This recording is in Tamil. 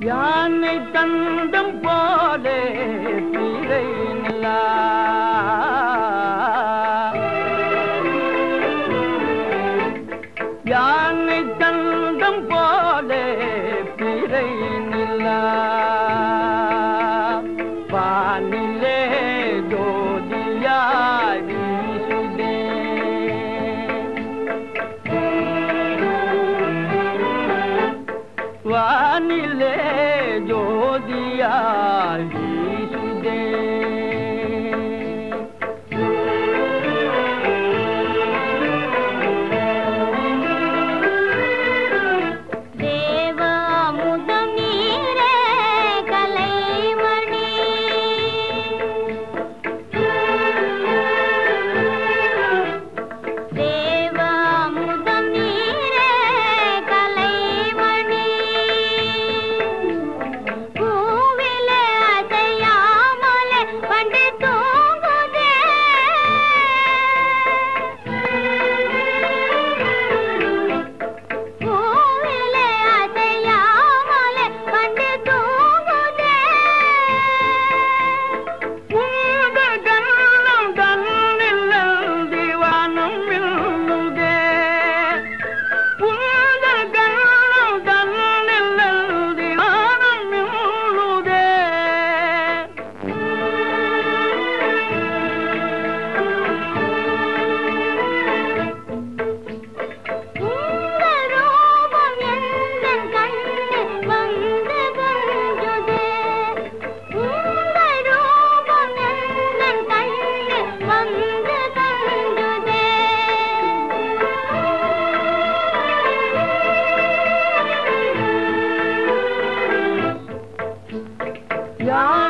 யானை தந்தம் போலே பீரை நிலா. யானை தந்தம் போலே பீரை நிலா. வானிலே தோ मिले जो दिया Yeah.